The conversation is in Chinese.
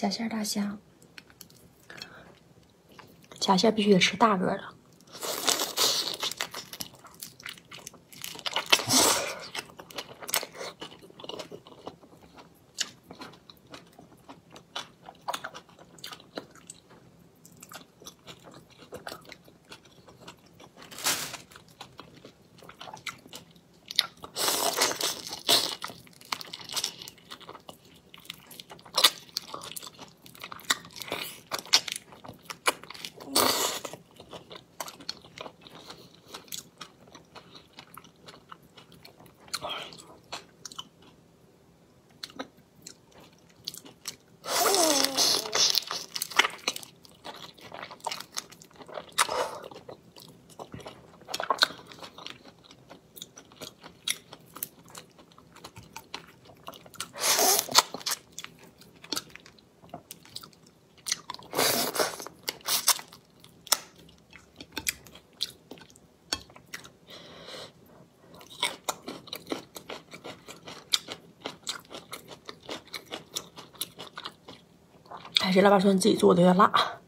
夹馅大虾，夹馅必须得吃大个的。哎，这腊八蒜自己做的有点辣。